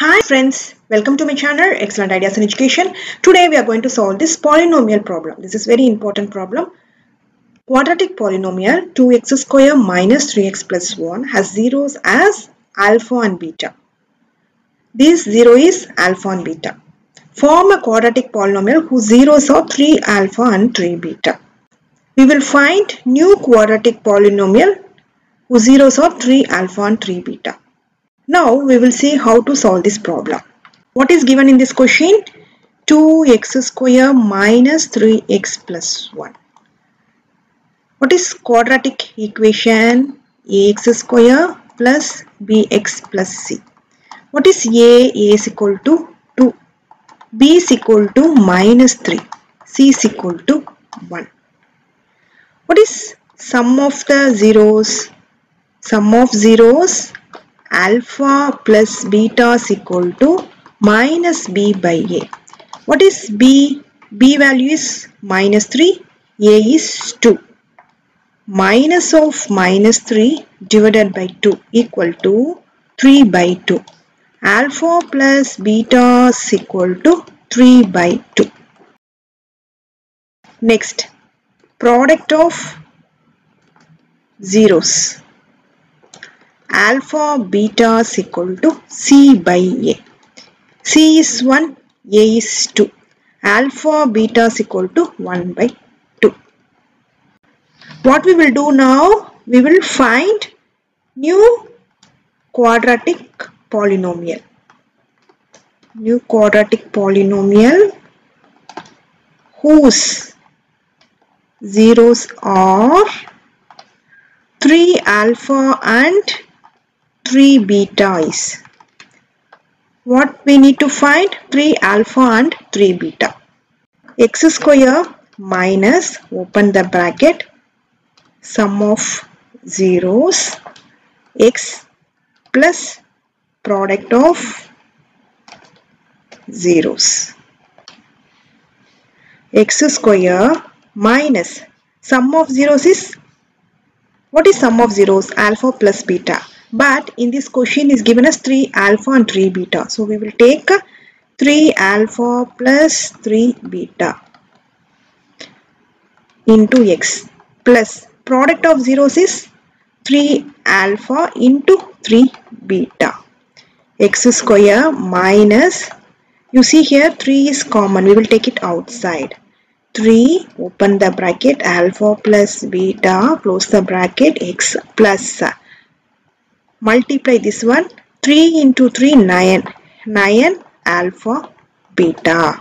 Hi friends, welcome to my channel Excellent Ideas in Education. Today we are going to solve this polynomial problem. This is very important problem. Quadratic polynomial 2x square minus 3x plus 1 has zeros as alpha and beta. This zero is alpha and beta. Form a quadratic polynomial whose zeros are 3 alpha and 3 beta. We will find new quadratic polynomial whose zeros are 3 alpha and 3 beta. Now we will see how to solve this problem. What is given in this question? 2x square minus 3x plus 1. What is quadratic equation? ax square plus bx plus c. What is a? a is equal to 2. b is equal to minus 3. c is equal to 1. What is sum of the zeros? Sum of zeros alpha plus beta is equal to minus b by a. What is b? b value is minus 3, a is 2. Minus of minus 3 divided by 2 equal to 3 by 2. Alpha plus beta is equal to 3 by 2. Next, product of zeros alpha beta is equal to C by A. C is 1, A is 2. Alpha beta is equal to 1 by 2. What we will do now? We will find new quadratic polynomial. New quadratic polynomial whose zeros are 3 alpha and 3 beta is what we need to find? 3 alpha and 3 beta. X square minus open the bracket sum of zeros x plus product of zeros. X square minus sum of zeros is what is sum of zeros? Alpha plus beta but in this question is given as 3 alpha and 3 beta. So we will take 3 alpha plus 3 beta into x plus product of zeros is 3 alpha into 3 beta. X square minus you see here 3 is common. We will take it outside. 3 open the bracket alpha plus beta close the bracket x plus multiply this one 3 into 3 9 9 alpha beta.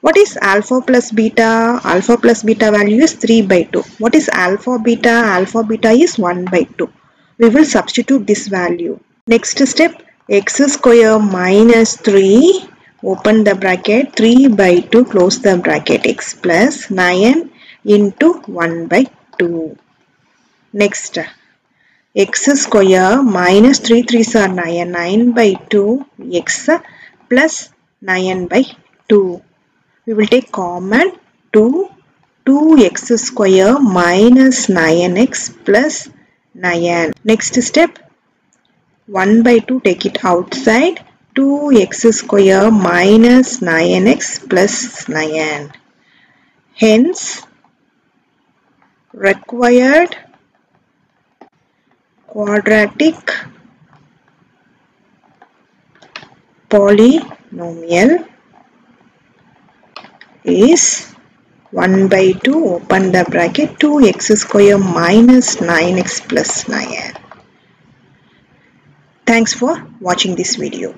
What is alpha plus beta? Alpha plus beta value is 3 by 2 what is alpha beta? Alpha beta is 1 by 2 we will substitute this value. Next step x square minus 3 open the bracket. 3 by 2 close the bracket. X plus 9 into 1 by 2 next x square minus 3 3s are 9 9 by 2 x plus 9 by 2 we will take common 2 2x square minus 9x plus 9 next step 1 by 2 take it outside 2x square minus 9x plus 9 hence required quadratic polynomial is 1 by 2 open the bracket 2x square minus 9x plus 9 thanks for watching this video